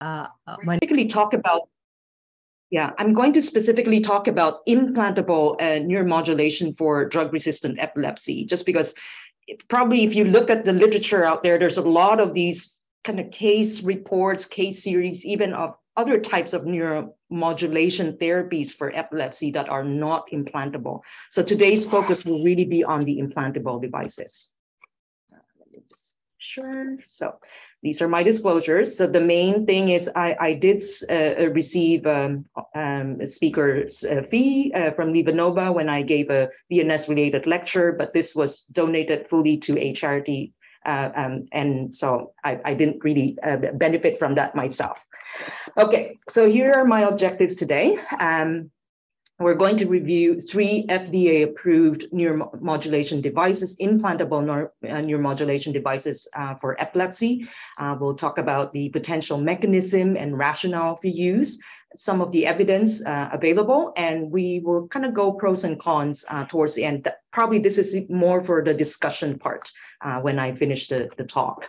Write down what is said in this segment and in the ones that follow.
uh, when specifically talk about yeah, I'm going to specifically talk about implantable uh, neuromodulation for drug-resistant epilepsy, just because it, probably if you look at the literature out there, there's a lot of these kind of case reports, case series, even of other types of neuromodulation therapies for epilepsy that are not implantable. So today's focus will really be on the implantable devices. Sure. So these are my disclosures. So the main thing is I, I did uh, receive um, um, a speaker's uh, fee uh, from LivaNova when I gave a VNS related lecture, but this was donated fully to a charity. Uh, um, and so I, I didn't really uh, benefit from that myself. Okay, so here are my objectives today. Um, we're going to review three FDA-approved neuromodulation devices, implantable uh, neuromodulation devices uh, for epilepsy. Uh, we'll talk about the potential mechanism and rationale for use, some of the evidence uh, available, and we will kind of go pros and cons uh, towards the end. Probably this is more for the discussion part when I finish the, the talk.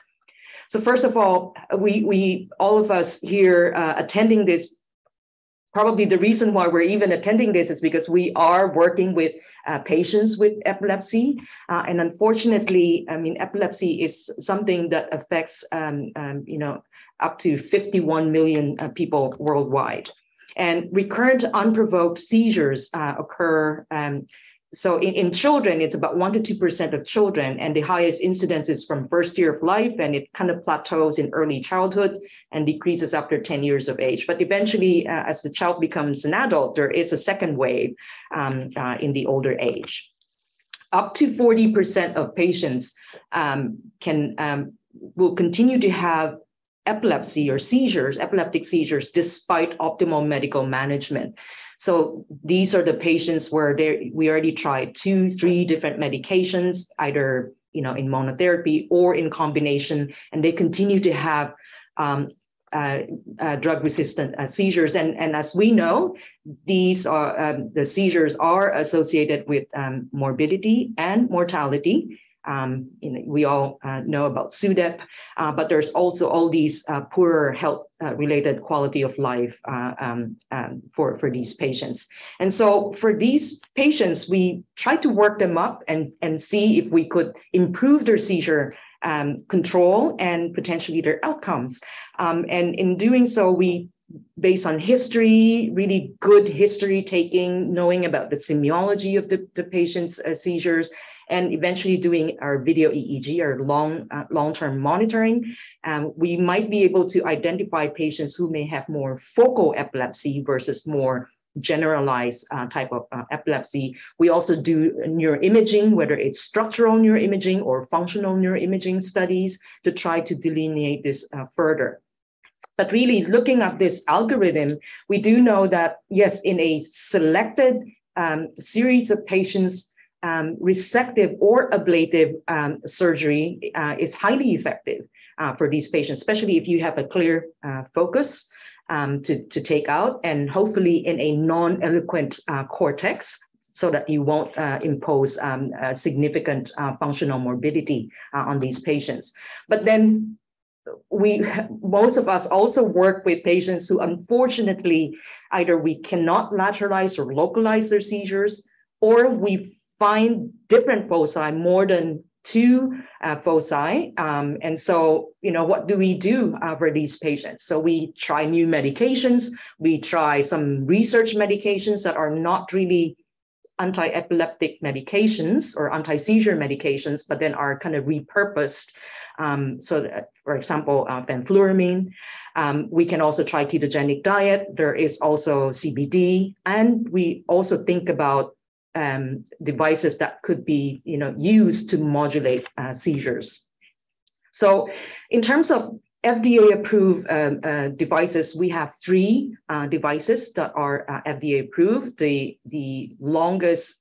So first of all, we, we all of us here attending this probably the reason why we're even attending this is because we are working with uh, patients with epilepsy. Uh, and unfortunately, I mean, epilepsy is something that affects, um, um, you know, up to 51 million uh, people worldwide. And recurrent unprovoked seizures uh, occur um, so in, in children, it's about one to two percent of children, and the highest incidence is from first year of life, and it kind of plateaus in early childhood and decreases after 10 years of age. But eventually, uh, as the child becomes an adult, there is a second wave um, uh, in the older age. Up to 40% of patients um, can um, will continue to have epilepsy or seizures, epileptic seizures, despite optimal medical management. So these are the patients where we already tried two, three different medications, either you know in monotherapy or in combination, and they continue to have um, uh, uh, drug-resistant uh, seizures. And, and as we know, these are um, the seizures are associated with um, morbidity and mortality. Um, you know, we all uh, know about SUDEP, uh, but there's also all these uh, poorer health uh, related quality of life uh, um, um, for, for these patients. And so for these patients, we try to work them up and, and see if we could improve their seizure um, control and potentially their outcomes. Um, and in doing so, we based on history, really good history taking, knowing about the semiology of the, the patient's uh, seizures, and eventually doing our video EEG, our long, uh, long-term monitoring, um, we might be able to identify patients who may have more focal epilepsy versus more generalized uh, type of uh, epilepsy. We also do neuroimaging, whether it's structural neuroimaging or functional neuroimaging studies to try to delineate this uh, further. But really looking at this algorithm, we do know that yes, in a selected um, series of patients um, resective or ablative um, surgery uh, is highly effective uh, for these patients, especially if you have a clear uh, focus um, to, to take out and hopefully in a non-eloquent uh, cortex so that you won't uh, impose um, significant uh, functional morbidity on these patients. But then we most of us also work with patients who unfortunately either we cannot lateralize or localize their seizures or we find different foci more than two uh, foci. Um, and so, you know, what do we do uh, for these patients? So we try new medications. We try some research medications that are not really anti-epileptic medications or anti-seizure medications, but then are kind of repurposed. Um, so, that, for example, uh. Um, we can also try ketogenic diet. There is also CBD, and we also think about um, devices that could be you know, used to modulate uh, seizures. So in terms of FDA approved um, uh, devices, we have three uh, devices that are uh, FDA approved. The, the longest,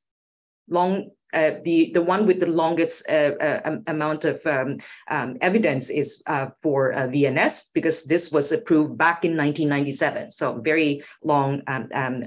long uh, the the one with the longest uh, uh, amount of um, um, evidence is uh, for uh, VNS because this was approved back in 1997, so very long um, um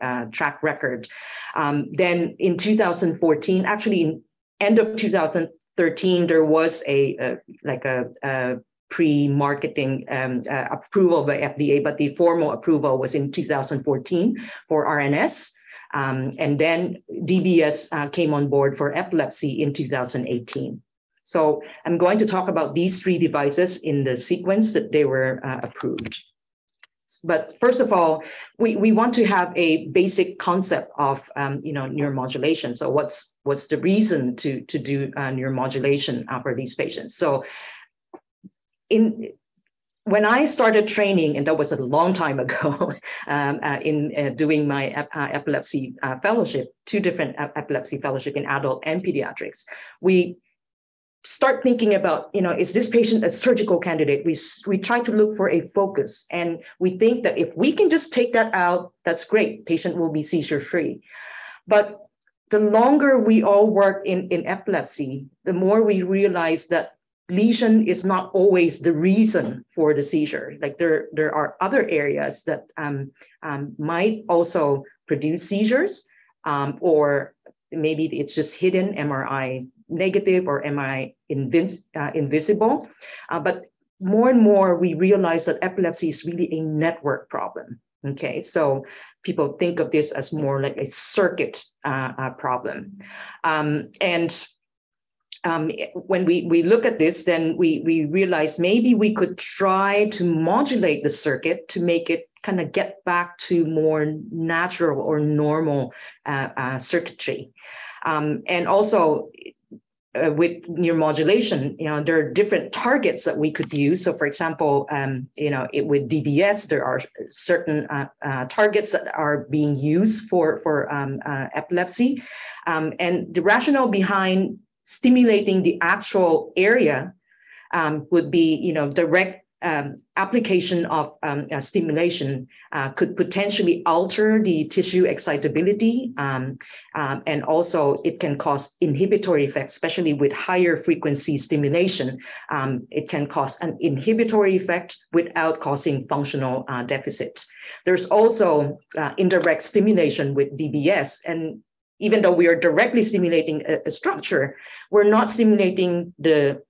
uh, track record. Um, then in 2014, actually in end of 2013, there was a like a, a pre-marketing um, uh, approval by FDA, but the formal approval was in 2014 for RNS. Um, and then DBS uh, came on board for epilepsy in 2018. So I'm going to talk about these three devices in the sequence that they were uh, approved. But first of all, we, we want to have a basic concept of um, you know neuromodulation. So what's what's the reason to to do uh, neuromodulation uh, for these patients? So in when I started training, and that was a long time ago, um, uh, in uh, doing my uh, epilepsy uh, fellowship, two different epilepsy fellowship in adult and pediatrics, we start thinking about, you know, is this patient a surgical candidate? We, we try to look for a focus and we think that if we can just take that out, that's great, patient will be seizure free. But the longer we all work in, in epilepsy, the more we realize that lesion is not always the reason for the seizure. Like there, there are other areas that um, um, might also produce seizures um, or maybe it's just hidden MRI negative or MRI invis uh, invisible? Uh, but more and more we realize that epilepsy is really a network problem. Okay, so people think of this as more like a circuit uh, uh problem. Um, and um, when we, we look at this, then we, we realize maybe we could try to modulate the circuit to make it kind of get back to more natural or normal uh, uh, circuitry. Um, and also, uh, with neuromodulation, you know, there are different targets that we could use. So, for example, um, you know, it, with DBS, there are certain uh, uh, targets that are being used for for um, uh, epilepsy, um, and the rationale behind stimulating the actual area um, would be, you know, direct um, application of um, uh, stimulation uh, could potentially alter the tissue excitability, um, um, and also it can cause inhibitory effects, especially with higher frequency stimulation. Um, it can cause an inhibitory effect without causing functional uh, deficit. There's also uh, indirect stimulation with DBS, and even though we are directly stimulating a, a structure, we're not stimulating the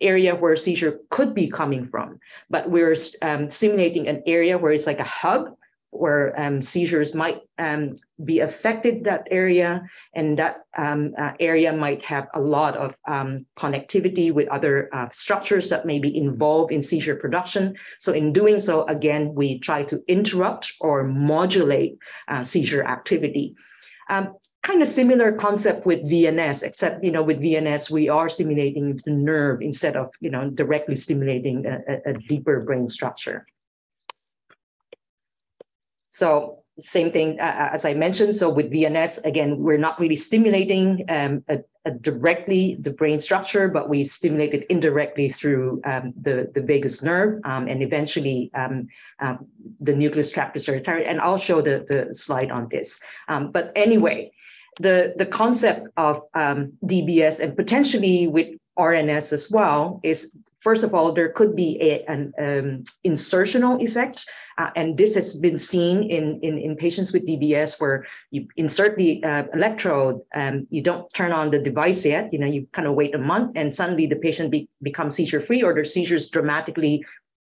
area where seizure could be coming from, but we're um, simulating an area where it's like a hub where um, seizures might um, be affected that area and that um, uh, area might have a lot of um, connectivity with other uh, structures that may be involved in seizure production. So in doing so, again, we try to interrupt or modulate uh, seizure activity. Um, kind of similar concept with VNS, except you know with VNS we are stimulating the nerve instead of you know directly stimulating a, a deeper brain structure. So same thing uh, as I mentioned. So with VNS, again, we're not really stimulating um, a, a directly the brain structure, but we stimulate it indirectly through um, the, the vagus nerve um, and eventually um, um, the nucleus tractus solitarius. And I'll show the, the slide on this. Um, but anyway, the, the concept of um, DBS and potentially with RNS as well is first of all, there could be a, an um, insertional effect. Uh, and this has been seen in, in, in, patients with DBS where you insert the uh, electrode, um, you don't turn on the device yet, you know, you kind of wait a month and suddenly the patient be, becomes seizure free or their seizures dramatically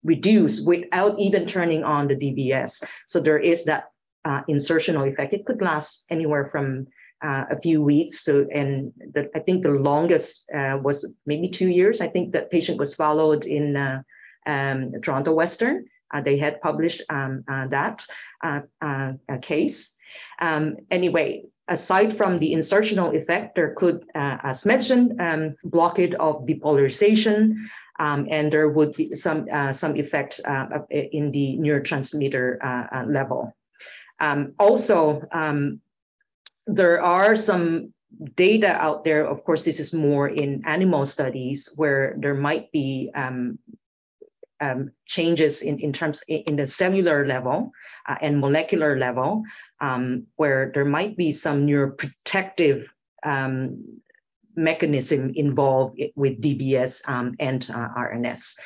reduce without even turning on the DBS. So there is that uh, insertional effect. It could last anywhere from uh, a few weeks. So, and the, I think the longest uh, was maybe two years. I think that patient was followed in uh, um, Toronto Western. Uh, they had published um, uh, that uh, case. Um, anyway, aside from the insertional effect, there could, as mentioned, um, blockade of depolarization, um, and there would be some some effect in the neurotransmitter level. Um, also, there are some data out there. Of course, this is more in animal studies where there might be um, um, changes in, in terms in the cellular level uh, and molecular level, um, where there might be some neuroprotective um, mechanism involved with DBS um, and uh, RNS.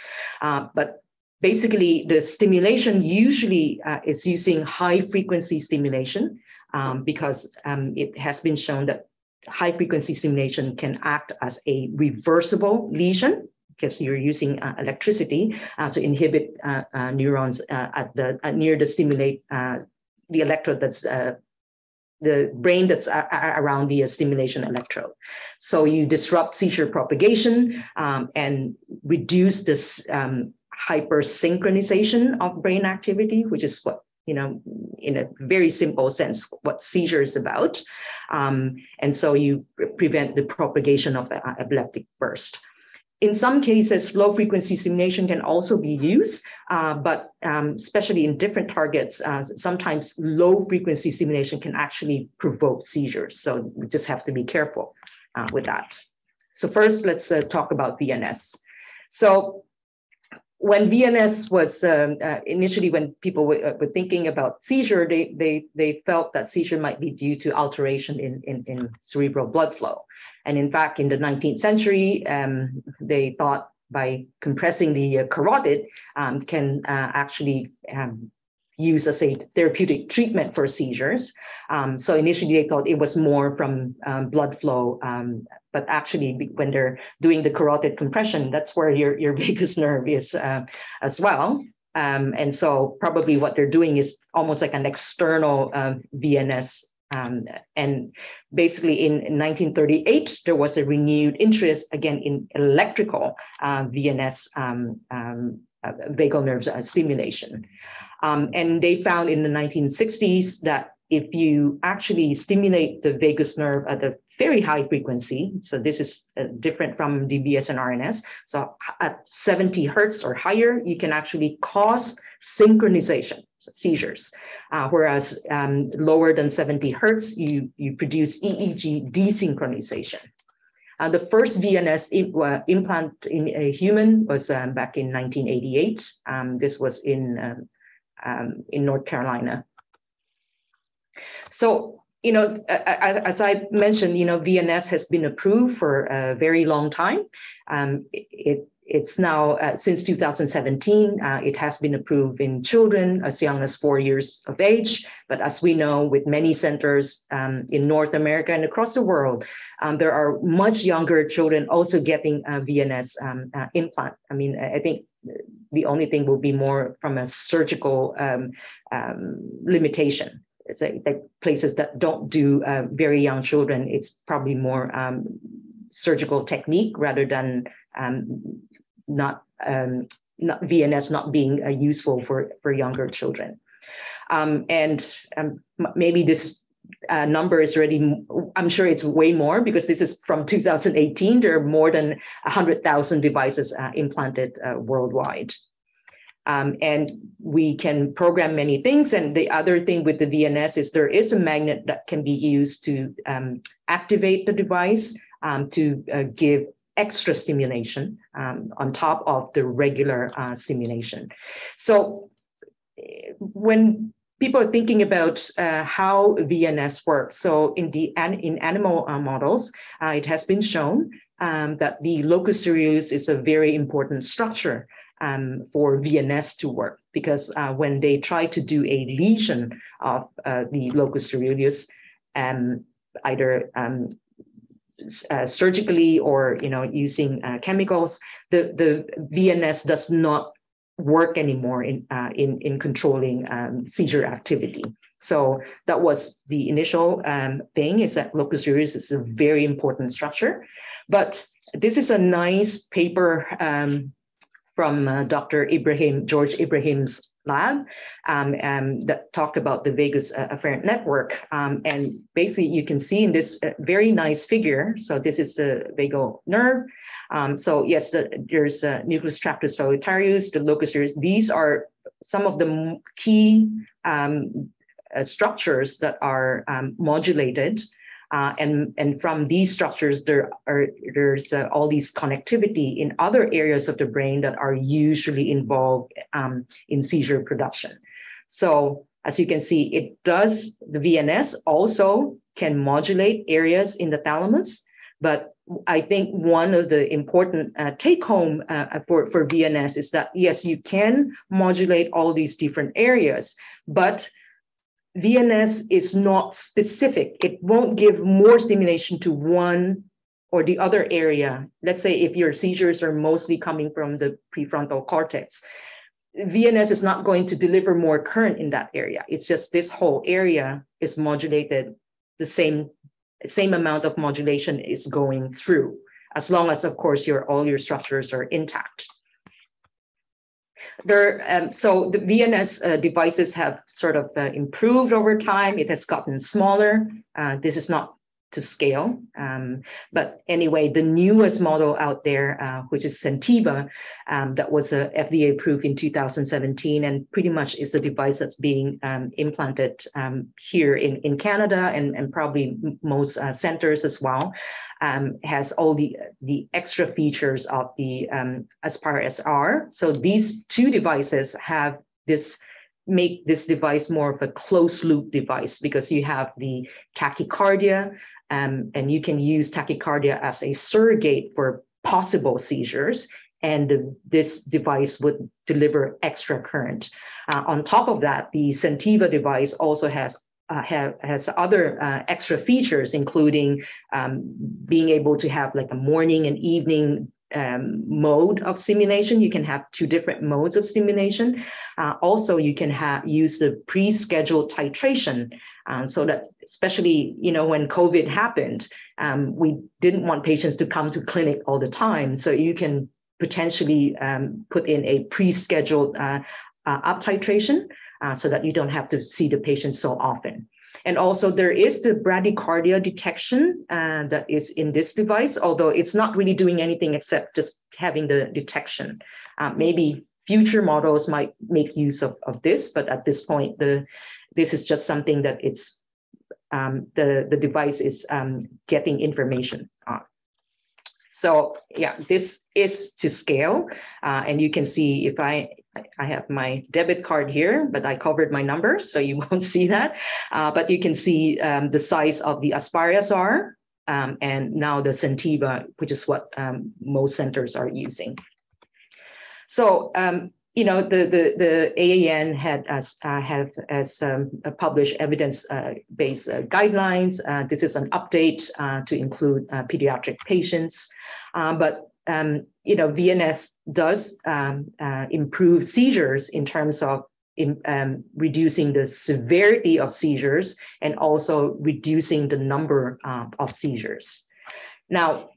Uh, but basically, the stimulation usually uh, is using high frequency stimulation um, because um, it has been shown that high frequency stimulation can act as a reversible lesion because you're using uh, electricity uh, to inhibit uh, uh, neurons uh, at the near the stimulate the electrode that's the brain that's around the stimulation electrode. So you disrupt seizure propagation um, and reduce this um, hypersynchronization of brain activity, which is what you know, in a very simple sense, what seizure is about. Um, and so you prevent the propagation of the epileptic burst. In some cases, low frequency stimulation can also be used, uh, but um, especially in different targets, uh, sometimes low frequency stimulation can actually provoke seizures. So we just have to be careful uh, with that. So first, let's uh, talk about VNS. So when VNS was um, uh, initially when people were, uh, were, thinking about seizure, they, they, they felt that seizure might be due to alteration in, in, in cerebral blood flow. And in fact, in the 19th century, um, they thought by compressing the uh, carotid um, can uh, actually um, use as a therapeutic treatment for seizures. Um, so initially they thought it was more from um, blood flow, um, but actually when they're doing the carotid compression, that's where your, your vagus nerve is uh, as well. Um, and so probably what they're doing is almost like an external um, VNS. Um, and basically in, in, 1938, there was a renewed interest again in electrical uh, VNS vagal nerve uh, stimulation. Um, and they found in the 1960s that if you actually stimulate the vagus nerve at a very high frequency, so this is uh, different from DBS and RNS, so at 70 hertz or higher, you can actually cause synchronization, seizures. Uh, whereas um, lower than 70 hertz, you, you produce EEG desynchronization. Uh, the first VNS uh, implant in a human was um, back in 1988. Um, this was in, um, um, in North Carolina. So, you know, as, as, I mentioned, you know, VNS has been approved for a very long time. Um, it, it's now uh, since 2017 uh, it has been approved in children as young as four years of age. But as we know with many centers um, in north america and across the world um, there are much younger children also getting a vns um, uh, implant. I mean i think the only thing will be more from a surgical um, um, limitation. Like, like, places that don't do uh, very young children it's probably more um, surgical technique rather than um, not, um, not VNS not being uh, useful for, for younger children. Um, and um, maybe this uh, number is already, I'm sure it's way more because this is from 2018. There are more than 100,000 devices uh, implanted uh, worldwide. Um, and we can program many things. And the other thing with the VNS is there is a magnet that can be used to um, activate the device um, to uh, give extra stimulation um, on top of the regular uh, stimulation. So when people are thinking about uh, how VNS works, so in the in animal uh, models, uh, it has been shown um, that the locus ceruleus is a very important structure um, for VNS to work because uh, when they try to do a lesion of uh, the locus ceruleus, um, either um, uh, surgically or you know using uh, chemicals, the the VNS does not work anymore in uh, in in controlling um, seizure activity. So that was the initial um, thing is that locus ceruleus is a very important structure, but this is a nice paper um, from uh, Dr. Ibrahim George Ibrahim's lab um, um, that talked about the vagus uh, afferent network. Um, and basically you can see in this uh, very nice figure, so this is the vagal nerve. Um, so yes, the, there's a nucleus tractus solitarius, the locus ceruleus. These are some of the key um, uh, structures that are um, modulated uh, and, and from these structures, there are there's uh, all these connectivity in other areas of the brain that are usually involved um, in seizure production. So as you can see, it does, the VNS also can modulate areas in the thalamus, but I think one of the important uh, take home uh, for, for VNS is that yes, you can modulate all these different areas, but VNS is not specific. It won't give more stimulation to one or the other area, let's say if your seizures are mostly coming from the prefrontal cortex, VNS is not going to deliver more current in that area. It's just this whole area is modulated the same, same amount of modulation is going through, as long as, of course, your all your structures are intact. There, um, so the VNS uh, devices have sort of uh, improved over time. It has gotten smaller. Uh, this is not to scale. Um, but anyway, the newest model out there, uh, which is Sentiva, um, that was uh, FDA approved in 2017 and pretty much is the device that's being um, implanted um, here in, in Canada and, and probably most uh, centers as well, um, has all the, the extra features of the um, Aspire SR. So these two devices have this make this device more of a closed loop device because you have the tachycardia um, and you can use tachycardia as a surrogate for possible seizures. And this device would deliver extra current. Uh, on top of that, the Sentiva device also has uh, have, has other uh, extra features, including um, being able to have like a morning and evening um, mode of stimulation. You can have two different modes of stimulation. Uh, also, you can have use the pre-scheduled titration um, so that especially you know when COVID happened, um, we didn't want patients to come to clinic all the time. So you can potentially um, put in a pre-scheduled uh, uh, up titration uh, so that you don't have to see the patient so often. And also there is the bradycardia detection uh, that is in this device, although it's not really doing anything except just having the detection. Uh, maybe future models might make use of, of this, but at this point, the this is just something that it's um, the, the device is um, getting information on. So yeah, this is to scale. Uh, and you can see if I, I have my debit card here, but I covered my numbers, so you won't see that. Uh, but you can see um, the size of the Aspire SR um, and now the Sentiva, which is what um, most centers are using. So um, you know, the, the, the AAN had as, uh, have as um, published evidence-based uh, uh, guidelines. Uh, this is an update uh, to include uh, pediatric patients. but, um, you know, VNS does um, improve seizures in terms of in, um, reducing the severity of seizures and also reducing the number of seizures. Now,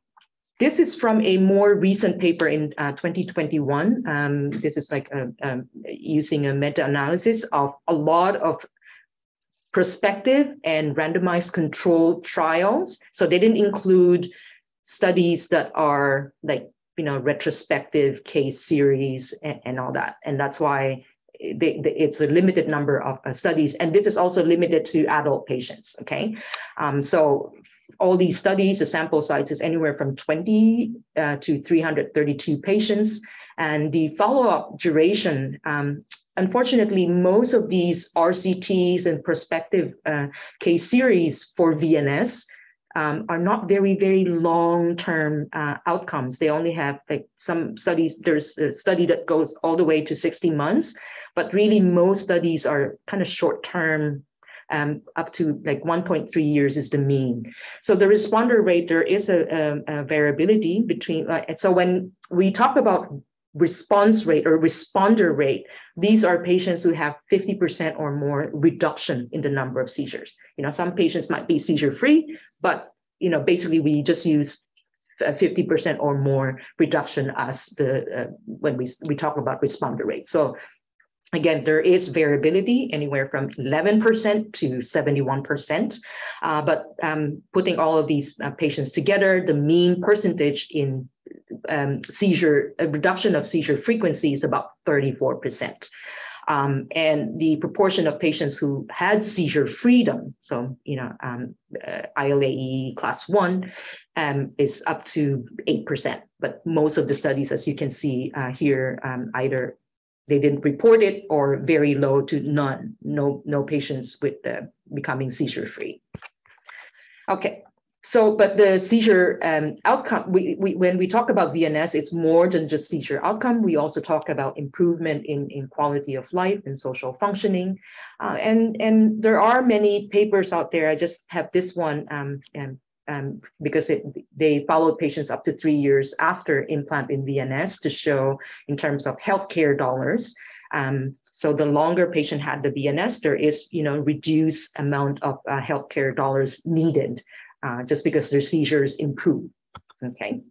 this is from a more recent paper in uh, 2021. Um, this is like a, um, using a meta-analysis of a lot of prospective and randomized controlled trials. So they didn't include studies that are like, you know, retrospective case series and, and all that. And that's why they, they, it's a limited number of uh, studies. And this is also limited to adult patients, okay? Um, so all these studies, the sample size is anywhere from 20 uh, to 332 patients. And the follow-up duration, um, unfortunately, most of these RCTs and prospective uh, case series for VNS um, are not very, very long-term uh, outcomes. They only have like some studies, there's a study that goes all the way to 60 months, but really most studies are kind of short-term um, up to like 1.3 years is the mean. So the responder rate, there is a, a, a variability between, uh, so when we talk about response rate or responder rate, these are patients who have 50% or more reduction in the number of seizures. You know, some patients might be seizure free, but you know, basically we just use 50% or more reduction as the uh, when we we talk about responder rate. So Again, there is variability anywhere from 11% to 71%. Uh, but um, putting all of these uh, patients together, the mean percentage in um, seizure, reduction of seizure frequency is about 34%. Um, and the proportion of patients who had seizure freedom, so you know, um, uh, ILAE class one, um, is up to eight percent. But most of the studies, as you can see uh, here, um, either they didn't report it or very low to none, no, no patients with uh, becoming seizure free. Okay, so but the seizure um, outcome, we, we, when we talk about VNS, it's more than just seizure outcome. We also talk about improvement in, in quality of life and social functioning. Uh, and, and there are many papers out there. I just have this one um, and um, because it, they followed patients up to three years after implant in VNS to show in terms of healthcare dollars. Um, so the longer patient had the VNS, there is, you know, reduced amount of uh, healthcare dollars needed uh, just because their seizures improve. Okay.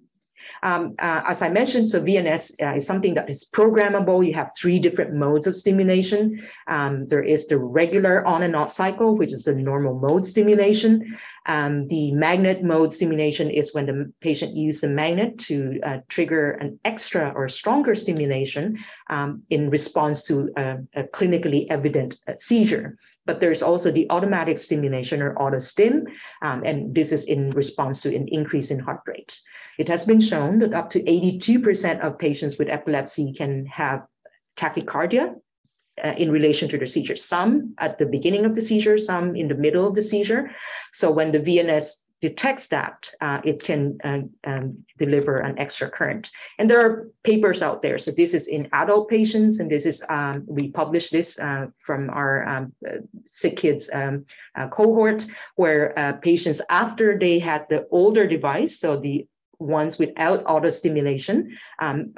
Um, uh, as I mentioned, so VNS uh, is something that is programmable. You have three different modes of stimulation. Um, there is the regular on and off cycle, which is the normal mode stimulation. Um, the magnet mode stimulation is when the patient uses the magnet to uh, trigger an extra or stronger stimulation um, in response to a, a clinically evident uh, seizure. But there's also the automatic stimulation or auto stim, um, and this is in response to an increase in heart rate. It has been shown that up to 82% of patients with epilepsy can have tachycardia uh, in relation to the seizure. Some at the beginning of the seizure, some in the middle of the seizure. So when the VNS detects that, uh, it can uh, um, deliver an extra current. And there are papers out there. So this is in adult patients, and this is, um, we published this uh, from our um, sick kids um, uh, cohort, where uh, patients, after they had the older device, so the ones without auto stimulation, um,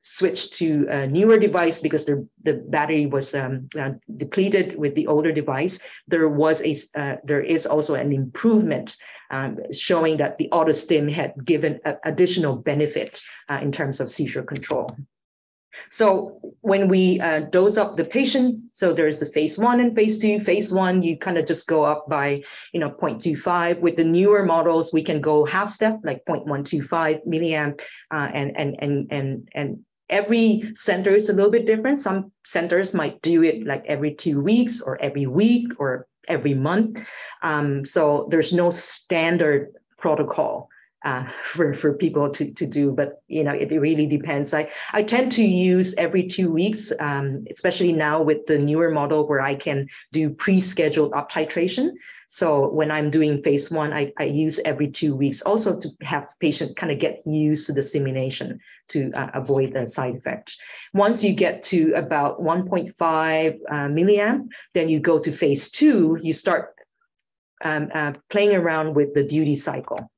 switched to a newer device because the, the battery was um, uh, depleted with the older device, there was a uh, there is also an improvement um, showing that the auto stim had given additional benefit uh, in terms of seizure control. So when we uh, dose up the patient, so there's the phase one and phase two. Phase one, you kind of just go up by, you know, 0.25. With the newer models, we can go half step, like 0.125 milliamp, uh, and and and and and every center is a little bit different. Some centers might do it like every two weeks or every week or every month. Um, so there's no standard protocol uh, for, for people to, to do, but you know, it, really depends. I, I tend to use every two weeks, um, especially now with the newer model where I can do pre-scheduled up titration. So when I'm doing phase one, I, I use every two weeks also to have patient kind of get used to the simulation to uh, avoid the side effects. Once you get to about 1.5 uh, milliamp, then you go to phase two, you start um, uh, playing around with the duty cycle.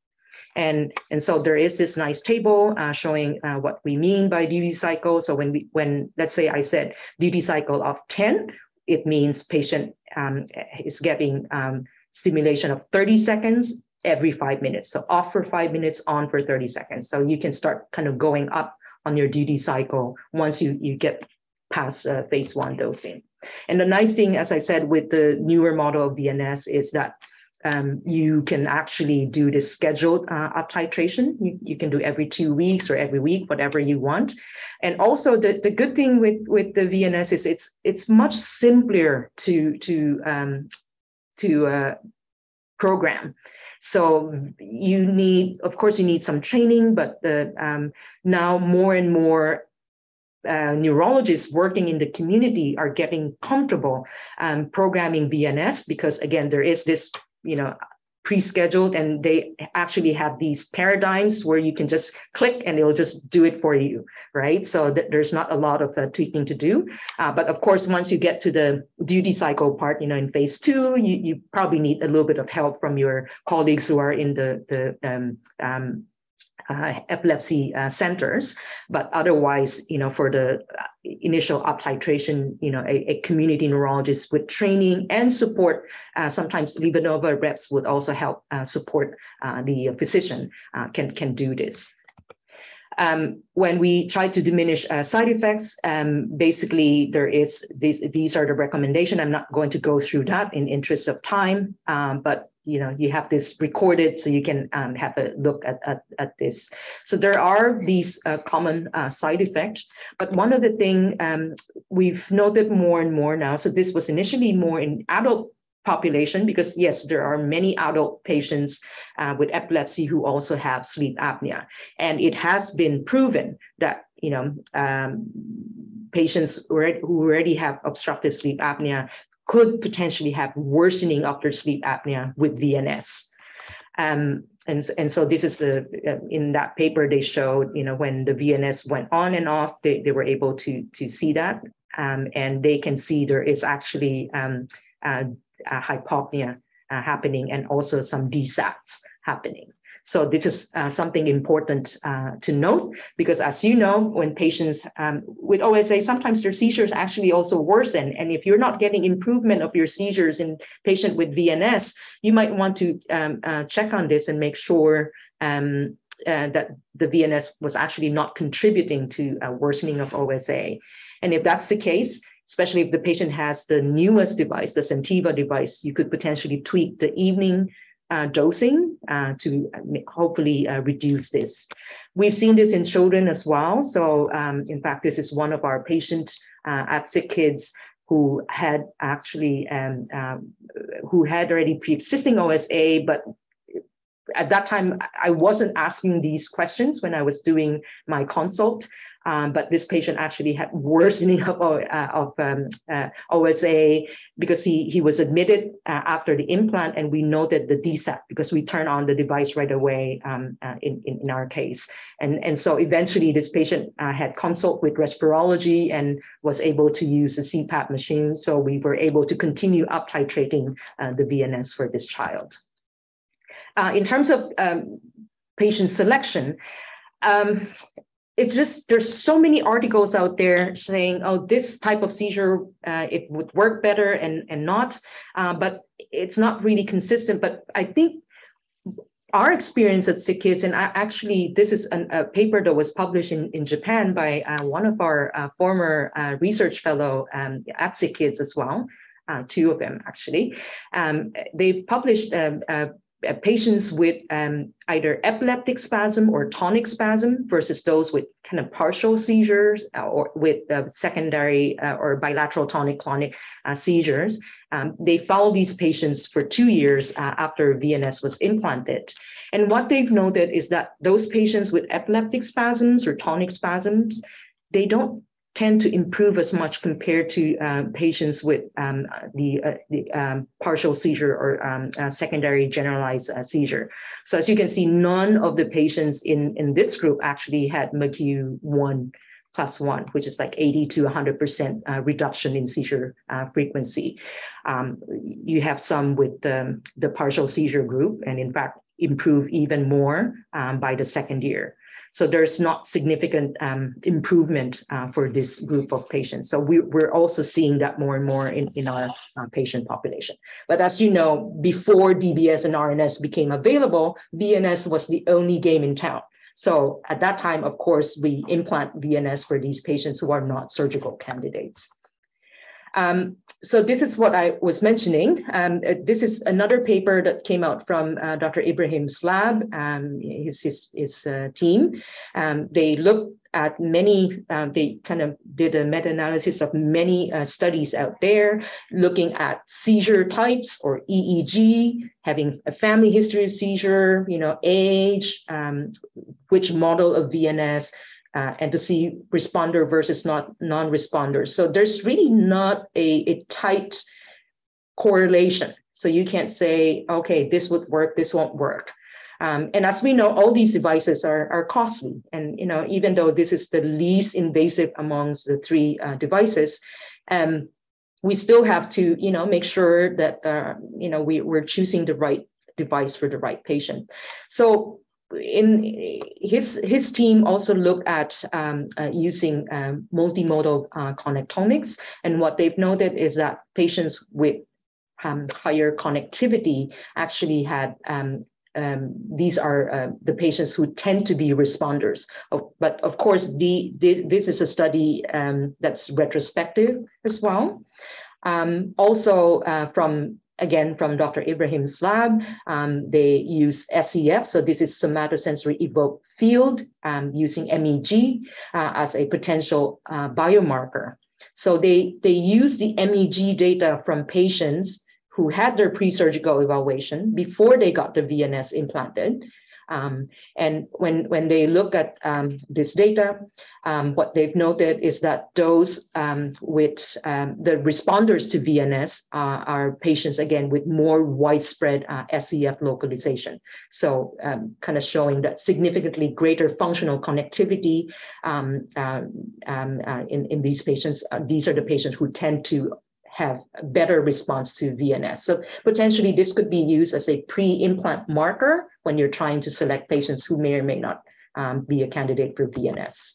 And, and so there is this nice table uh, showing uh, what we mean by duty cycle. So when we, when let's say I said duty cycle of 10, it means patient um, is getting um, stimulation of 30 seconds every five minutes. So off for five minutes, on for 30 seconds. So you can start kind of going up on your duty cycle once you, you get past uh, phase one dosing. And the nice thing, as I said, with the newer model of VNS is that um, you can actually do this scheduled uh, up titration. You, you can do every two weeks or every week, whatever you want. And also the, the good thing with, with the VNS is it's it's much simpler to to um, to uh, program. So you need, of course, you need some training, but the, um, now more and more uh, neurologists working in the community are getting comfortable um, programming VNS because again, there is this, you know, pre-scheduled and they actually have these paradigms where you can just click and it'll just do it for you right? So th- there's not a lot of uh, tweaking to do. Uh, but of course once you get to the duty cycle part you know in phase two you, you probably need a little bit of help from your colleagues who are in the the um, um, uh, epilepsy uh, centers, but otherwise, you know, for the uh, initial up titration, you know, a, a community neurologist with training and support. Uh, sometimes LivaNova reps would also help uh, support uh, the physician can can do this. Um, when we try to diminish uh, side effects, um, basically there is these these are the recommendation. I'm not going to go through that in interest of time, um, but you know you have this recorded so you can um, have a look at, at, at, this. So there are these uh, common uh, side effects, but one of the thing um, we've noted more and more now. So this was initially more in adult population because yes there are many adult patients uh, with epilepsy who also have sleep apnea and it has been proven that you know um, patients who already have obstructive sleep apnea could potentially have worsening of their sleep apnea with VNS. Um, and, and so this is the uh, in that paper they showed you know when the VNS went on and off they, they were able to to see that um, and they can see there is actually um, uh, hypopnea uh, happening and also some DSATs happening. So this is uh, something important uh, to note because as you know, when patients um, with OSA, sometimes their seizures actually also worsen. And if you're not getting improvement of your seizures in patient with VNS, you might want to um, uh, check on this and make sure um, uh, that the VNS was actually not contributing to a worsening of OSA. And if that's the case, especially if the patient has the newest device, the Sentiva device, you could potentially tweak the evening uh, dosing uh, to hopefully uh, reduce this. We've seen this in children as well. So um, in fact, this is one of our patient uh, at Sick Kids who had actually um, um, who had already pre-existing OSA, but at that time I wasn't asking these questions when I was doing my consult. Um, but this patient actually had worsening of, uh, of um, uh, OSA because he, he was admitted uh, after the implant and we noted the DSAT because we turn on the device right away um, uh, in, in, in, our case. And, and so eventually this patient uh, had consult with respirology and was able to use the CPAP machine. So we were able to continue up titrating uh, the VNS for this child. in terms of um, patient selection, um, it's just there's so many articles out there saying oh this type of seizure uh, it would work better and and not. Uh, but it's not really consistent. But i think our experience at sick kids and I, actually this is an, a paper that was published in, in japan by uh, one of our uh, former uh, research fellow um, at sick kids as well uh, two of them actually. Um, they published um, patients with um, either epileptic spasm or tonic spasm versus those with kind of partial seizures uh, or with uh, secondary uh, or bilateral tonic-clonic uh, seizures. Um, they followed these patients for two years uh, after VNS was implanted. And what they've noted is that those patients with epileptic spasms or tonic spasms, they don't tend to improve as much compared to uh, patients with um, the, uh, the um, partial seizure or um, uh, secondary generalized uh, seizure. So as you can see, none of the patients in, in this group actually had McHugh1 plus one, which is like 80 to 100% uh, reduction in seizure uh, frequency. Um, you have some with the, the partial seizure group, and in fact, improve even more um, by the second year. So there's not significant um, improvement uh, for this group of patients. So we, are also seeing that more and more in, in our uh, patient population. But as you know, before DBS and RNS became available, VNS was the only game in town. So at that time, of course, we implant VNS for these patients who are not surgical candidates. Um, so this is what I was mentioning. Um, uh, this is another paper that came out from uh, Dr. Ibrahim's lab, um, his, his, his uh, team. Um, they looked at many, um, they kind of did a meta-analysis of many uh, studies out there, looking at seizure types or EEG, having a family history of seizure, you know, age, um, which model of VNS, uh, and to see responder versus not non-responders. So there's really not a, a tight correlation. So you can't say, okay, this would work, this won't work. Um, and as we know, all these devices are, are costly. And you know, even though this is the least invasive amongst the three uh, devices, um, we still have to, you know, make sure that uh, you know we, we're choosing the right device for the right patient. So in his his team also looked at um, uh, using um, multimodal uh, connectomics, and what they've noted is that patients with um, higher connectivity actually had um, um, these are uh, the patients who tend to be responders. Oh, but of course, the, this, this is a study um, that's retrospective as well. also, uh, from again from Dr. Ibrahim's lab. Um, they use SEF, so this is somatosensory evoked field um, using MEG uh, as a potential uh, biomarker. So they, they use the MEG data from patients who had their pre-surgical evaluation before they got the VNS implanted um, and when, when they look at um, this data, um, what they've noted is that those um, with um, the responders to VNS uh, are patients, again, with more widespread uh, SEF localization. So um, kind of showing that significantly greater functional connectivity uh, uh, in, in these patients. Uh, these are the patients who tend to have a better response to VNS. So potentially this could be used as a pre-implant marker when you're trying to select patients who may or may not um, be a candidate for VNS.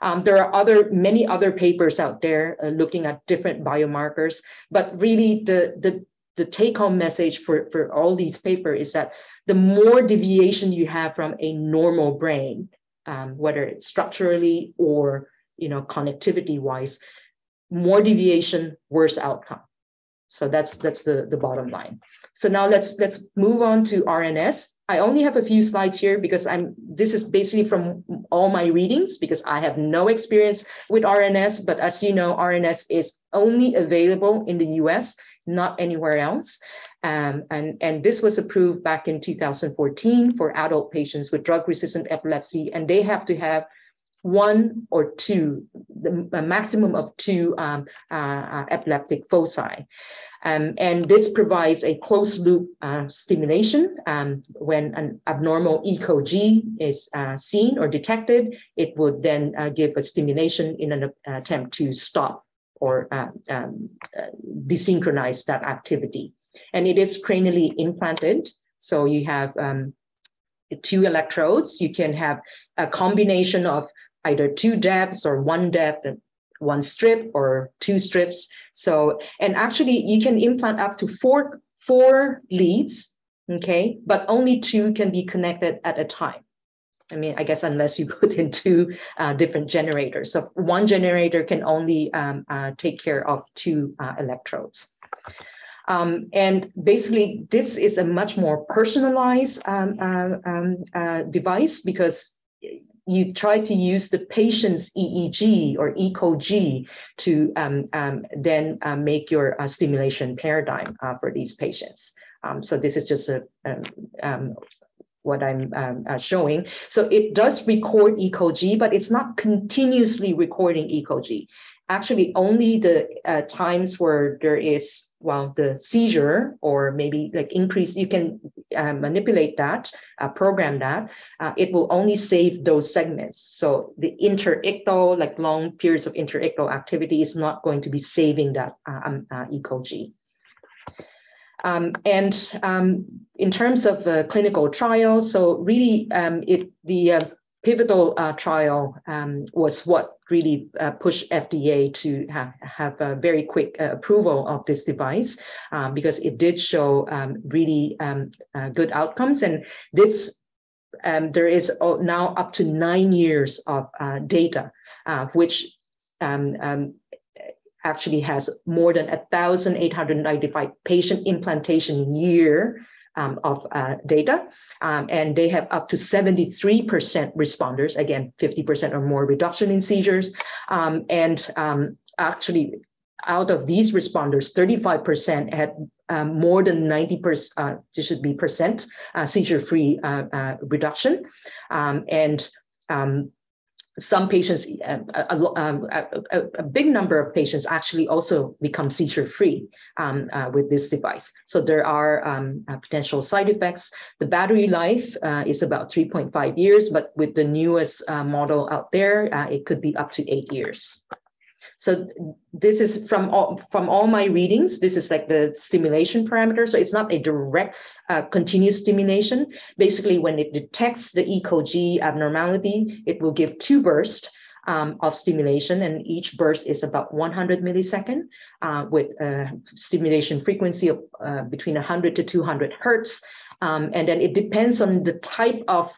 Um, there are other many other papers out there uh, looking at different biomarkers, but really the, the, the take-home message for, for all these papers is that the more deviation you have from a normal brain, um, whether it's structurally or you know connectivity-wise, more deviation, worse outcome. So that's that's the, the bottom line. So now let's let's move on to RNS. I only have a few slides here because I'm this is basically from all my readings because I have no experience with RNS, but as you know, RNS is only available in the US, not anywhere else. Um, and, and this was approved back in 2014 for adult patients with drug-resistant epilepsy, and they have to have one or two, the, maximum of two um, uh, uh, epileptic foci. Um, and this provides a closed loop uh, stimulation. Um, when an abnormal ECOG is uh, seen or detected, it would then uh, give a stimulation in an attempt to stop or uh, um, desynchronize that activity. And it is cranially implanted. So you have um, two electrodes. You can have a combination of either two depths or one depth one strip or two strips. So, and actually you can implant up to four, four leads, okay, but only two can be connected at a time. I mean, I guess unless you put in two uh, different generators. So one generator can only um, uh, take care of two uh, electrodes. Um, and basically, this is a much more personalized um, uh, um uh, device because you try to use the patient's EEG or ECOG to um, um, then uh, make your uh, stimulation paradigm uh, for these patients. Um, so this is just a, um, um, what I'm uh, showing. So it does record ECOG, but it's not continuously recording ECOG. Actually, only the uh, times where there is well, the seizure or maybe like increase, you can uh, manipulate that, uh, program that, uh, it will only save those segments. So the interictal, like long periods of interictal activity is not going to be saving that uh, um, uh, ECOG. Um, and um, in terms of the clinical trials, so really um, it the uh, pivotal uh, trial um, was what really uh, pushed FDA to have, have a very quick uh, approval of this device um, because it did show um, really um, uh, good outcomes. And this, um, there is now up to nine years of uh, data, uh, which um, actually has more than 1,895 patient implantation year um, of uh, data. Um, and they have up to 73% responders, again, 50% or more reduction in seizures. Um, and um, actually, out of these responders, 35% had um, more than 90%, uh, this should be percent, uh, seizure-free uh, uh, reduction. Um, and some patients, um, a, um, a, a, big number of patients actually also become seizure free um, uh, with this device. So there are um, uh, potential side effects. The battery life uh, is about 3.5 years, but with the newest uh, model out there, uh, it could be up to eight years. So this is from all, from all my readings, this is like the stimulation parameter. So it's not a direct uh, continuous stimulation. Basically, when it detects the ECOG abnormality, it will give two bursts um, of stimulation, and each burst is about 100 millisecond uh, with a stimulation frequency of uh, between 100 to 200 hertz. Um, and then it depends on the type of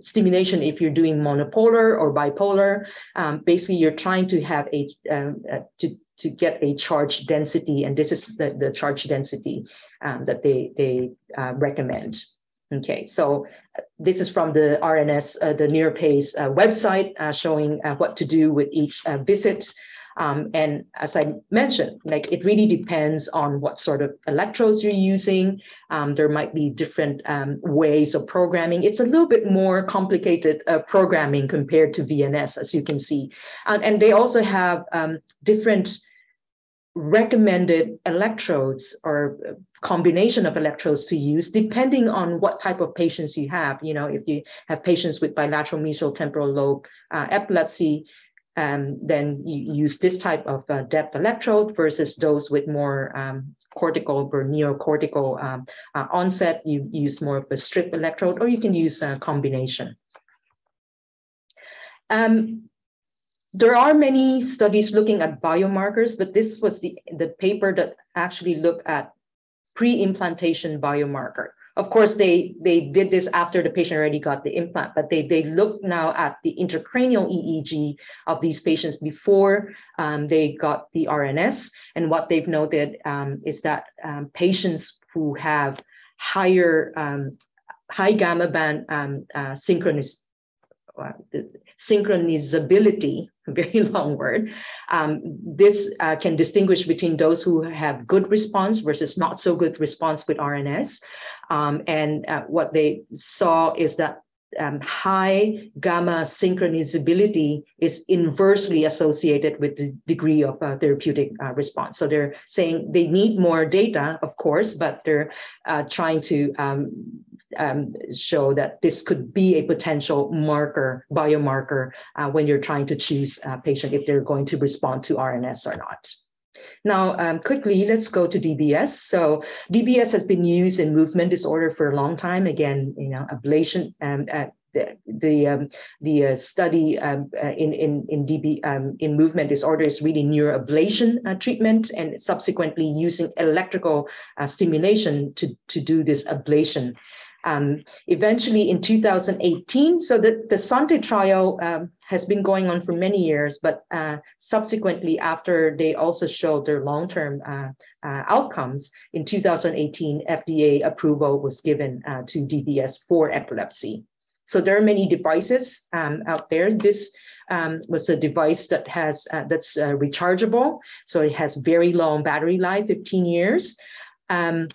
stimulation if you're doing monopolar or bipolar. Um, basically you're trying to have a um, uh, to to get a charge density and this is the, the charge density um, that they they uh, recommend. Okay so uh, this is from the rns uh, the NeuroPace uh, website uh, showing what to do with each visit um, and as I mentioned, like it really depends on what sort of electrodes you're using. Um, there might be different um, ways of programming. It's a little bit more complicated uh, programming compared to VNS, as you can see. And, and they also have um, different recommended electrodes or combination of electrodes to use depending on what type of patients you have. You know, if you have patients with bilateral mesial temporal lobe uh, epilepsy, um, then you use this type of uh, depth electrode versus those with more um, cortical or neocortical um, uh, onset. You use more of a strip electrode, or you can use a combination. Um, there are many studies looking at biomarkers, but this was the, the paper that actually looked at pre-implantation biomarker. Of course, they, they did this after the patient already got the implant, but they, they look now at the intracranial EEG of these patients before um, they got the RNS. And what they've noted um, is that um, patients who have higher um, high gamma band um, uh, synchronous, uh, synchronizability, very long word. Um, this uh, can distinguish between those who have good response versus not so good response with RNS. Um, and uh, what they saw is that um, high gamma synchronizability is inversely associated with the degree of uh, therapeutic uh, response. So they're saying they need more data, of course, but they're uh, trying to um, um, show that this could be a potential marker, biomarker, uh, when you're trying to choose a patient if they're going to respond to RNS or not. Now, um, quickly, let's go to DBS. So DBS has been used in movement disorder for a long time. Again, you know, ablation, um, uh, the the, um, the uh, study um, uh, in in in DB um, in movement disorder is really neuroablation uh, treatment, and subsequently using electrical uh, stimulation to to do this ablation. Um, eventually in 2018, so the, the Sante trial um, has been going on for many years, but uh, subsequently after they also showed their long-term uh, uh, outcomes, in 2018, FDA approval was given uh, to DBS for epilepsy. So there are many devices um, out there. This um, was a device that has uh, that's uh, rechargeable, so it has very long battery life, 15 years. Um,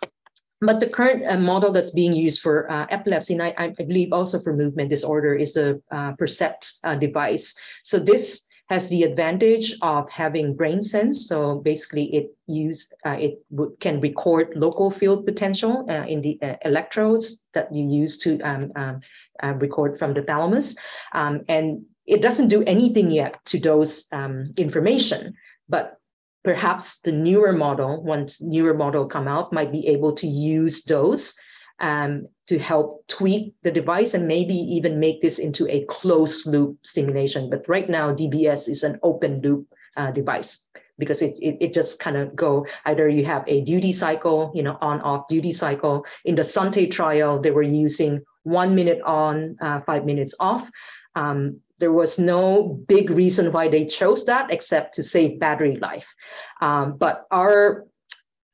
but the current uh, model that's being used for uh, epilepsy, and I, I, believe also for movement disorder, is the uh, Percept uh, device. So this has the advantage of having brain sense. So basically, it use uh, it can record local field potential uh, in the electrodes that you use to um, um, record from the thalamus, um, and it doesn't do anything yet to those um, information, but perhaps the newer model, once newer model come out, might be able to use those um, to help tweak the device and maybe even make this into a closed loop stimulation. But right now, DBS is an open loop uh, device because it, it, it just kind of go either you have a duty cycle, you know, on off duty cycle. In the Sante trial, they were using one minute on, uh, five minutes off. Um, there was no big reason why they chose that except to save battery life. Um, but our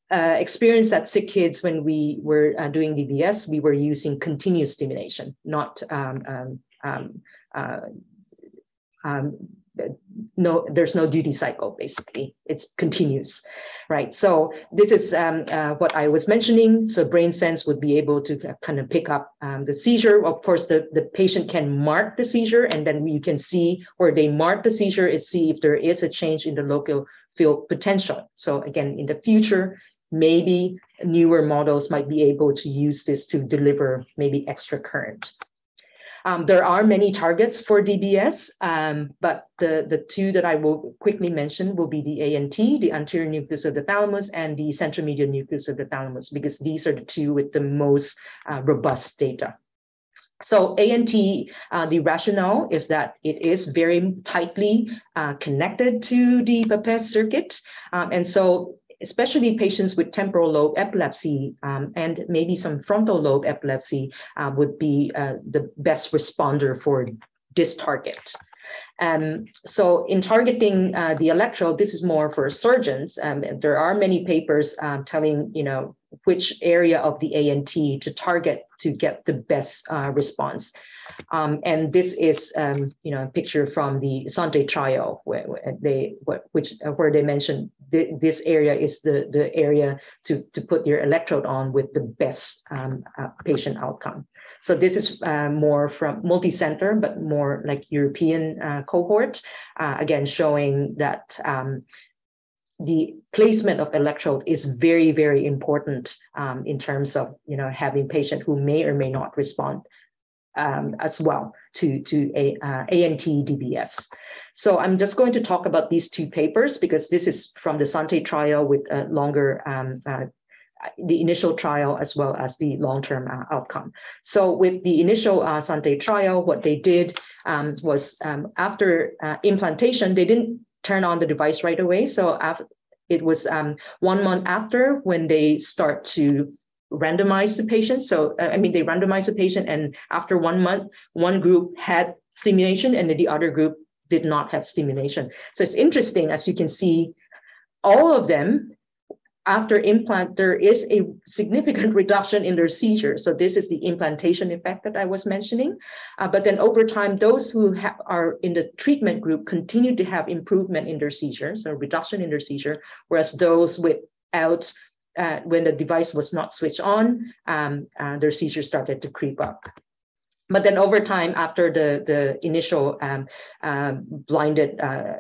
uh, experience at SickKids when we were uh, doing DBS, we were using continuous stimulation, not um, um, um uh, um, no, there's no duty cycle, basically. It's continuous, right? So this is um, uh, what I was mentioning. So brain sense would be able to kind of pick up um, the seizure. Of course, the, the patient can mark the seizure and then you can see where they mark the seizure is see if there is a change in the local field potential. So again, in the future, maybe newer models might be able to use this to deliver maybe extra current. Um, there are many targets for DBS, um, but the, the two that I will quickly mention will be the ANT, the anterior nucleus of the thalamus, and the centromedial nucleus of the thalamus, because these are the two with the most uh, robust data. So ANT, uh, the rationale is that it is very tightly uh, connected to the Papez circuit. Um, and so especially patients with temporal lobe epilepsy um, and maybe some frontal lobe epilepsy uh, would be uh, the best responder for this target. Um, so in targeting uh, the electrode, this is more for surgeons. Um, there are many papers um, telling, you know, which area of the ANT to target to get the best uh, response. Um, and this is, um, you know, a picture from the Sante trial where, where they, which uh, where they mentioned th this area is the the area to to put your electrode on with the best um, uh, patient outcome. So this is uh, more from multi-center, but more like European uh, cohort. Uh, again, showing that um, the placement of electrode is very, very important um, in terms of you know having patient who may or may not respond um, as well to, to a, uh, ANT DBS. So I'm just going to talk about these two papers because this is from the Sante trial with a longer um, uh, the initial trial as well as the long-term uh, outcome. So with the initial uh, Sante trial, what they did um, was um, after uh, implantation, they didn't turn on the device right away. So it was um, one month after when they start to randomize the patient. So uh, I mean, they randomize the patient, and after one month, one group had stimulation, and the other group did not have stimulation. So it's interesting, as you can see, all of them after implant, there is a significant reduction in their seizures. So this is the implantation effect that I was mentioning. Uh, but then over time, those who are in the treatment group continue to have improvement in their seizures, so reduction in their seizure, whereas those without, uh, when the device was not switched on, um, uh, their seizures started to creep up but then over time, after the, the initial um, uh, blinded uh,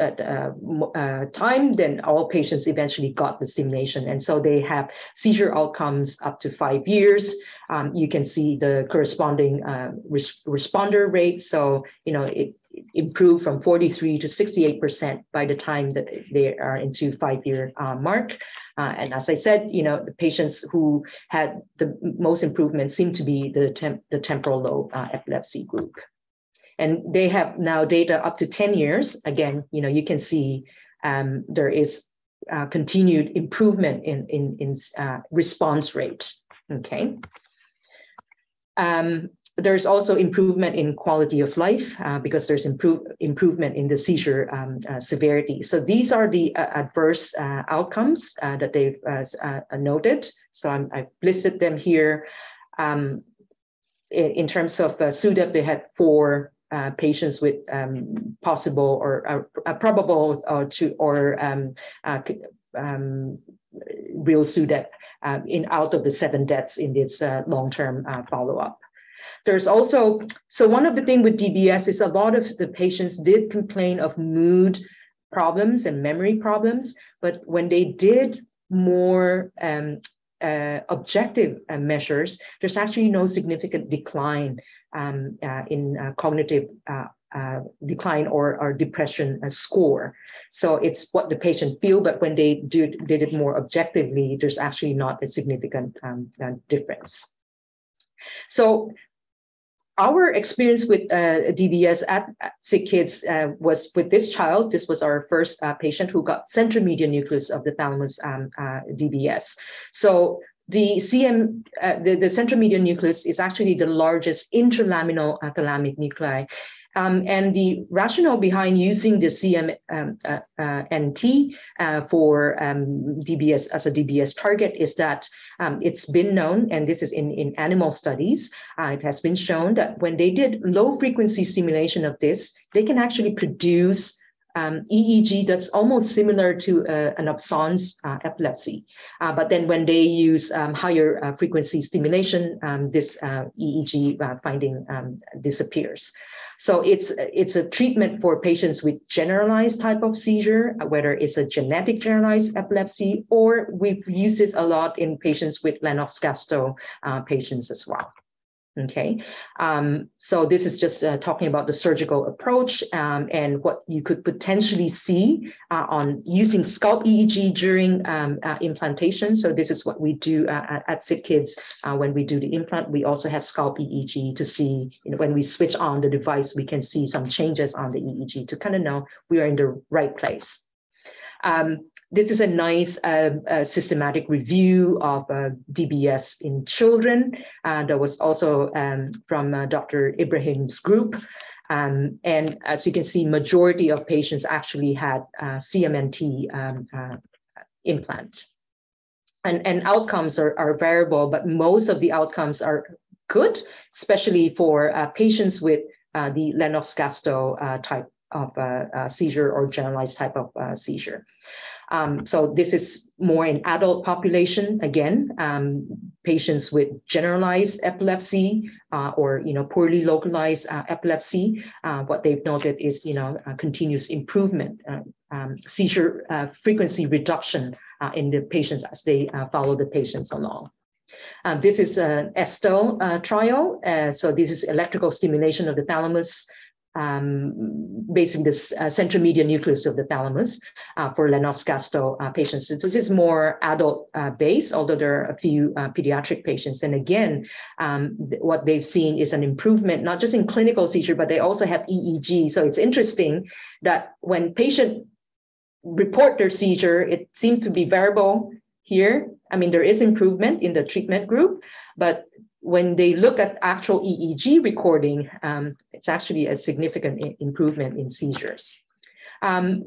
uh, uh, time, then all patients eventually got the stimulation. And so they have seizure outcomes up to five years. Um, you can see the corresponding uh, res responder rate. So, you know, it, improved from 43 to 68% by the time that they are into five-year uh, mark. Uh, and as I said, you know, the patients who had the most improvement seem to be the, temp the temporal lobe uh, epilepsy group. And they have now data up to 10 years. Again, you know, you can see um, there is uh, continued improvement in, in, in uh, response rate, okay? Um, there's also improvement in quality of life uh, because there's improve, improvement in the seizure um, uh, severity. So these are the uh, adverse uh, outcomes uh, that they've uh, noted. So i have listed them here. Um, in, in, terms of uh, SUDEP, they had four patients with um, possible or probable or, to, or um, um, real SUDEP in out of the seven deaths in this long-term follow-up. There's also, so one of the things with DBS is a lot of the patients did complain of mood problems and memory problems, but when they did more um, uh, objective uh, measures, there's actually no significant decline um, uh, in uh, cognitive uh, uh, decline or, or depression score. So it's what the patient feel, but when they do, did it more objectively, there's actually not a significant um, difference. So our experience with uh, DBS at, SickKids uh, was with this child. This was our first uh, patient who got central median nucleus of the thalamus um, uh, DBS. So the CM, uh, the, the central median nucleus is actually the largest intralaminal thalamic nuclei. Um, and the rationale behind using the CMNT um, uh, uh, uh, for um, DBS as a DBS target is that um, it's been known, and this is in, in animal studies, uh, it has been shown that when they did low frequency stimulation of this, they can actually produce um, EEG that's almost similar to uh, an absence uh, epilepsy. Uh, but then when they use um, higher uh, frequency stimulation, um, this EEG finding um, disappears. So it's it's a treatment for patients with generalized type of seizure, whether it's a genetic generalized epilepsy, or we've used this a lot in patients with Lennox-Gastaut uh, patients as well. Okay, um, so this is just uh, talking about the surgical approach um, and what you could potentially see uh, on using scalp EEG during um, uh, implantation. So this is what we do uh, at, at SickKids uh, when we do the implant. We also have scalp EEG to see, you know, when we switch on the device, we can see some changes on the EEG to kind of know we are in the right place. Um, this is a nice uh, uh, systematic review of uh, DBS in children. Uh, that was also um, from uh, Dr. Ibrahim's group. Um, and as you can see, majority of patients actually had uh, CMNT um, implant. And, and outcomes are, are variable, but most of the outcomes are good, especially for patients with the Lennox-Gastaut type of seizure or generalized type of seizure. Um, so this is more in adult population, again, um, patients with generalized epilepsy uh, or, you know, poorly localized uh, epilepsy. Uh, what they've noted is, you know, continuous improvement, uh, um, seizure uh, frequency reduction uh, in the patients as they follow the patients along. this is an ESTEL trial. so this is electrical stimulation of the thalamus um, basically this uh, central median nucleus of the thalamus uh, for Lennox-Gastaut uh, patients. So this is more adult uh, based, although there are a few uh, pediatric patients. And again, um, th what they've seen is an improvement, not just in clinical seizure, but they also have EEG. So it's interesting that when patient report their seizure, it seems to be variable here. I mean, there is improvement in the treatment group, but when they look at actual EEG recording, um, it's actually a significant improvement in seizures. Um,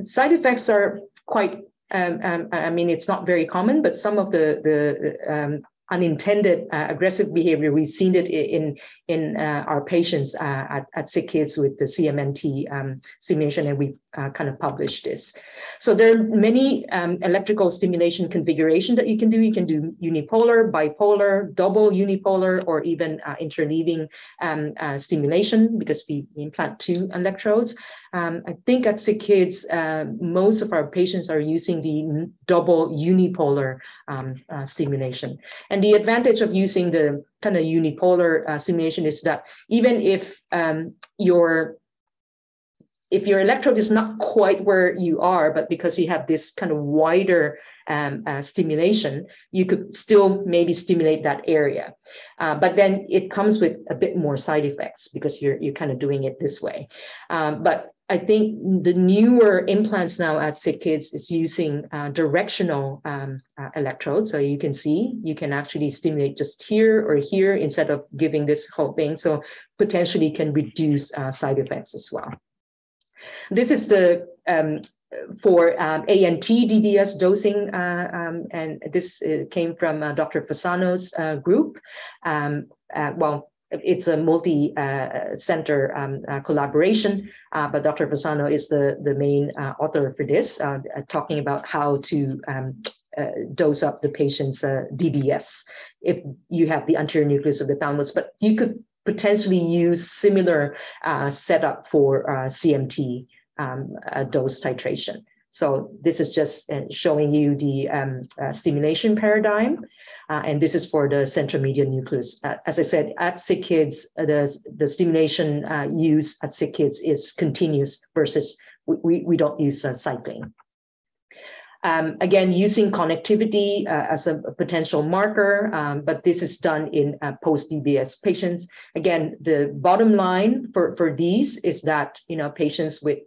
side effects are quite, um, um, I mean, it's not very common, but some of the, the um, unintended uh, aggressive behavior. We've seen it in in uh, our patients uh, at, at SickKids with the CMNT um, simulation, and we uh, kind of published this. So there are many um, electrical stimulation configuration that you can do. You can do unipolar, bipolar, double unipolar, or even uh, interleaving um, uh, stimulation because we implant two electrodes. Um, I think at SickKids, uh, most of our patients are using the double unipolar um, uh, stimulation. And the advantage of using the kind of unipolar uh, simulation is that even if um, your if your electrode is not quite where you are, but because you have this kind of wider um, uh, stimulation, you could still maybe stimulate that area. Uh, but then it comes with a bit more side effects because you're you're kind of doing it this way. Um, but I think the newer implants now at SickKids is using uh, directional um, uh, electrodes. So you can see, you can actually stimulate just here or here instead of giving this whole thing. So potentially can reduce uh, side effects as well. This is the um, for um, ANT DBS dosing, uh, um, and this uh, came from uh, Dr. Fasano's group. Um, well, it's a multi-center uh, um, uh, collaboration, uh, but Dr. Fasano is the, the main uh, author for this, uh, uh, talking about how to um, dose up the patient's DBS if you have the anterior nucleus of the thalamus. But you could potentially use similar setup for CMT um, dose titration. So this is just showing you the um, stimulation paradigm. Uh, and this is for the central median nucleus. Uh, as I said, at SickKids, uh, the, the stimulation uh, use at SickKids is continuous versus we, we don't use uh, cycling. Um, again, using connectivity uh, as a, a, potential marker, um, but this is done in post-DBS patients. Again, the bottom line for, for these is that you know patients with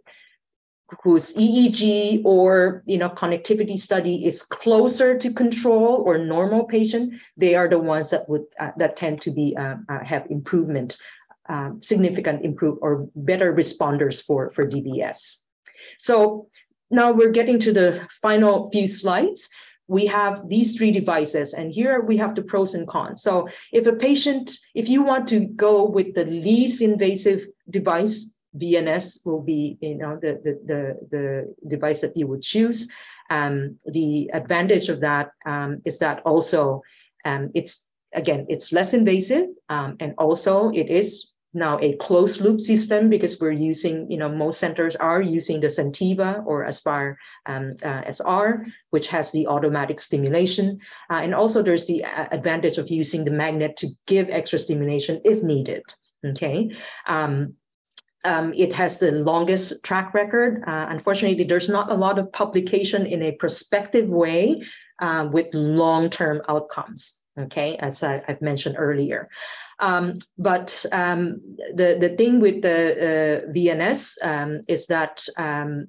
whose EEG or you know connectivity study is closer to control or normal patient, they are the ones that would uh, that tend to be uh, uh, have improvement, um, significant improve or better responders for for DBS. So now we're getting to the final few slides. We have these three devices, and here we have the pros and cons. So if a patient, if you want to go with the least invasive device VNS will be you know the, the, the, the device that you would choose. Um, the advantage of that um, is that also um, it's again it's less invasive um, and also it is now a closed loop system because we're using you know most centers are using the Sentiva or Aspire um, uh, SR which has the automatic stimulation uh, and also there's the uh, advantage of using the magnet to give extra stimulation if needed. Okay. Um, um, it has the longest track record. Uh, unfortunately, there's not a lot of publication in a prospective way uh, with long-term outcomes, okay, as I, have mentioned earlier. Um, but um, the, the thing with the uh, VNS um, is that um,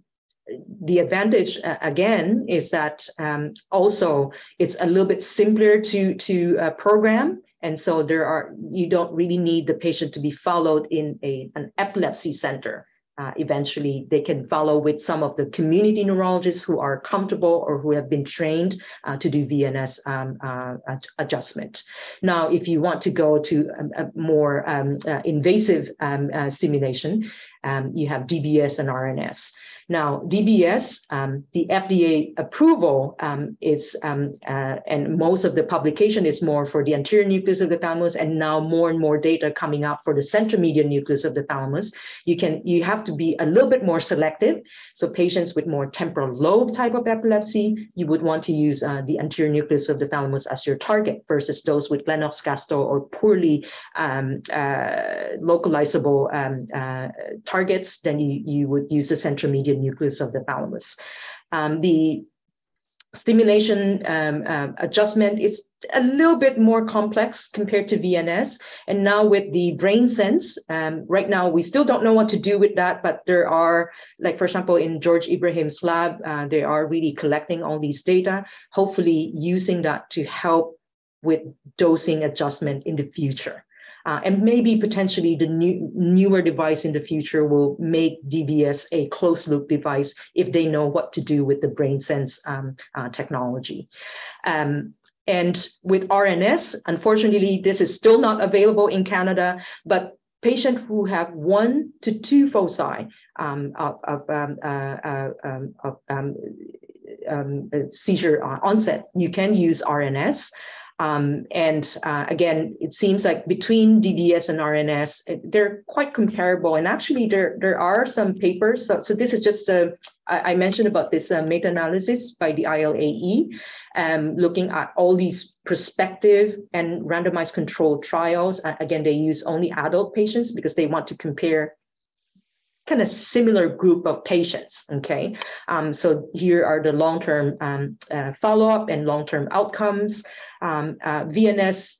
the advantage uh, again is that um, also it's a little bit simpler to to uh, program and so there are, you don't really need the patient to be followed in a, an epilepsy center. Uh, eventually, they can follow with some of the community neurologists who are comfortable or who have been trained uh, to do VNS um, uh, adjustment. Now, if you want to go to a, a more um, uh, invasive um, uh, stimulation, um, you have DBS and RNS. Now, DBS, um, the FDA approval um, is, um, uh, and most of the publication is more for the anterior nucleus of the thalamus, and now more and more data coming up for the central centromedian nucleus of the thalamus. You can, you have to be a little bit more selective. So patients with more temporal lobe type of epilepsy, you would want to use uh, the anterior nucleus of the thalamus as your target versus those with Lennox-Gastaut or poorly um, uh, localizable um, uh, targets, then you, you would use the nucleus of the thalamus. Um, the stimulation um, uh, adjustment is a little bit more complex compared to VNS. And now with the brain sense, um, right now we still don't know what to do with that, but there are, like for example, in George Ibrahim's lab, uh, they are really collecting all these data, hopefully using that to help with dosing adjustment in the future. Uh, and maybe potentially the new, newer device in the future will make DBS a closed loop device if they know what to do with the brain sense um, uh, technology. Um, and with RNS, unfortunately, this is still not available in Canada, but patients who have one to two foci um, of, of, um, uh, uh um, of um, um, seizure onset, you can use RNS. Um, and uh, again, it seems like between DBS and RNS, they're quite comparable. And actually, there, there are some papers. So, so this is just, a, I, mentioned about this uh, meta-analysis by the ILAE, um, looking at all these prospective and randomized controlled trials. Uh, again, they use only adult patients because they want to compare kind of similar group of patients. Okay, um, so here are the long-term um, uh, follow-up and long-term outcomes. Um, uh, VNS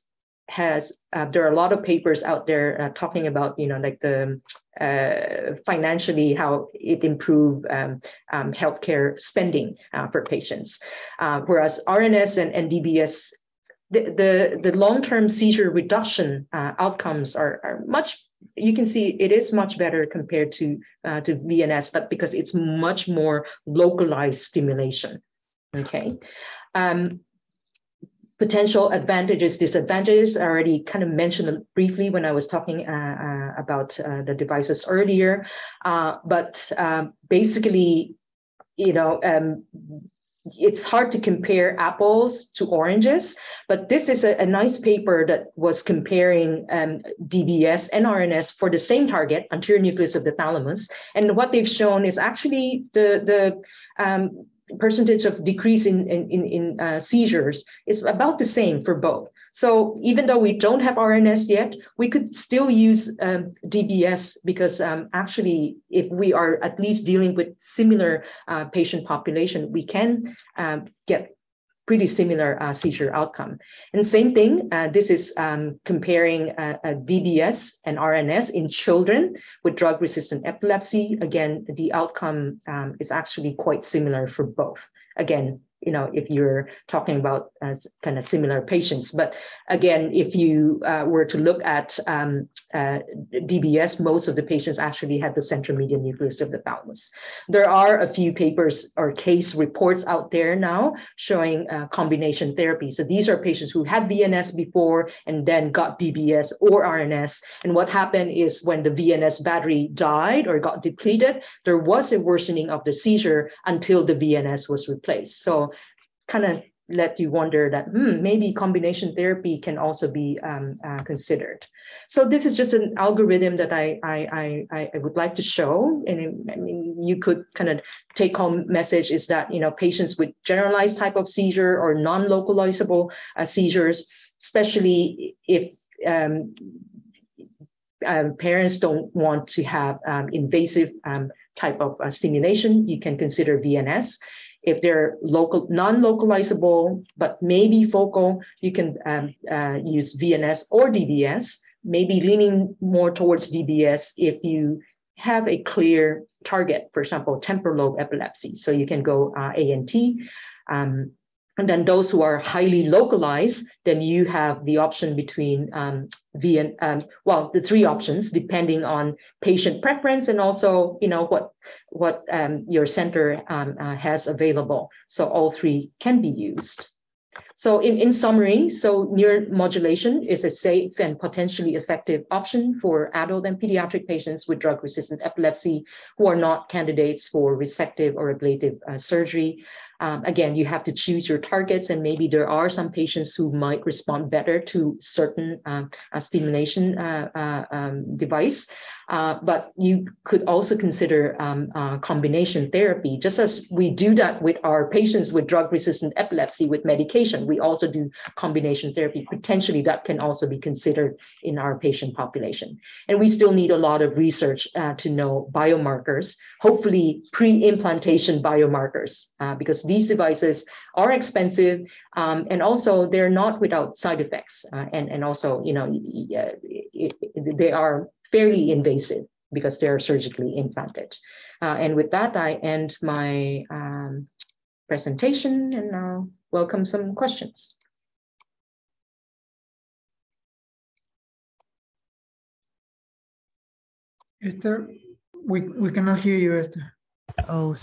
has uh, there are a lot of papers out there uh, talking about you know like the uh, financially how it improved um, um, healthcare spending uh, for patients, whereas RNS and, and DBS the, the, the long-term seizure reduction uh, outcomes are, are much you can see it is much better compared to uh, to VNS, but because it's much more localized stimulation. Okay. Um, potential advantages, disadvantages, I already kind of mentioned briefly when I was talking uh, uh, about uh, the devices earlier. Uh, but um, basically, you know, um, it's hard to compare apples to oranges, but this is a, a nice paper that was comparing um, DBS and RNS for the same target, anterior nucleus of the thalamus. And what they've shown is actually the, the um, percentage of decrease in, in, in uh, seizures is about the same for both. So even though we don't have RNS yet, we could still use um, DBS because um, actually, if we are at least dealing with similar uh, patient population, we can um, get pretty similar uh, seizure outcome. And same thing, uh, this is um, comparing uh, DBS and RNS in children with drug-resistant epilepsy. Again, the outcome um, is actually quite similar for both. Again, you know, if you're talking about uh, kind of similar patients. But again, if you uh, were to look at um, uh, DBS, most of the patients actually had the central median nucleus of the thalamus. There are a few papers or case reports out there now showing uh, combination therapy. So these are patients who had VNS before and then got DBS or RNS. And what happened is when the VNS battery died or got depleted, there was a worsening of the seizure until the VNS was replaced. So kind of let you wonder that hmm, maybe combination therapy can also be um, uh, considered. So this is just an algorithm that I, I, I, I would like to show. And I mean, you could kind of take home message is that, you know, patients with generalized type of seizure or non-localizable uh, seizures, especially if um, um, parents don't want to have um, invasive um, type of uh, stimulation, you can consider VNS. If they're local, non-localizable, but maybe focal, you can um, uh, use VNS or DBS, maybe leaning more towards DBS if you have a clear target, for example, temporal lobe epilepsy. So you can go uh, ANT. Um, and then those who are highly localized, then you have the option between um, VN, um, well, the three options depending on patient preference and also, you know, what what um, your center um, uh, has available. So all three can be used. So in, in summary, so neuromodulation is a safe and potentially effective option for adult and pediatric patients with drug-resistant epilepsy who are not candidates for resective or ablative uh, surgery. Um, again, you have to choose your targets, and maybe there are some patients who might respond better to certain uh, uh, stimulation uh, uh, um, device. Uh, but you could also consider um, combination therapy, just as we do that with our patients with drug-resistant epilepsy with medication. We also do combination therapy. Potentially, that can also be considered in our patient population. And we still need a lot of research to know biomarkers, hopefully pre-implantation biomarkers, because these devices are expensive um, and also they're not without side effects. Uh, and, and also, you know, it, it, they are fairly invasive because they're surgically implanted. Uh, and with that, I end my um, presentation and I'll welcome some questions. Esther, we, we cannot hear you, Esther. Oh,